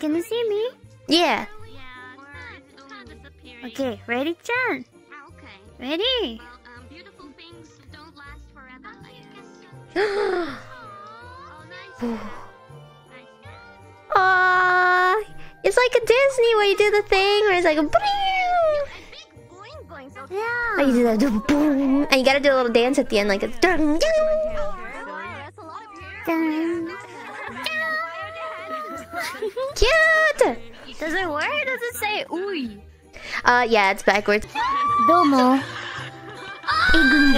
Can you see me? Yeah. Okay, ready, Chan? Ready? Well, beautiful things don't last forever, I guess. Aww. Oh. It's like a Disney where you do the thing where it's like a boom. Big boing boing. So Yeah. And you do that boom, and you gotta do a little dance at the end, like a dun, dun. That's a lot of hair. Dun. Cute! Does it work? Does it say ui? Uh, yeah, it's backwards. Domo. Igun